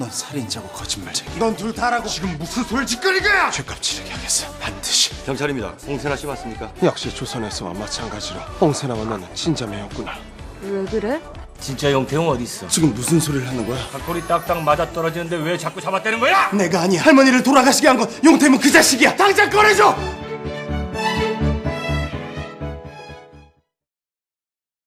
넌 살인자고 거짓말쟁이. 넌 둘 다라고 지금 무슨 소리 짓거리 거야? 죄값 치르게 하겠어. 반드시. 경찰입니다. 홍세나 씨 맞습니까? 역시 조선에서와 마찬가지로 홍세나와 나는 친자매였구나. 왜 그래? 진짜 영태형 어디 있어? 지금 무슨 소리를 하는 거야? 각골이 딱딱 맞아 떨어지는데 왜 자꾸 잡아떼는 거야? 내가 아니 할머니를 돌아가시게 한 건 용태문 그 자식이야. 당장 꺼내줘.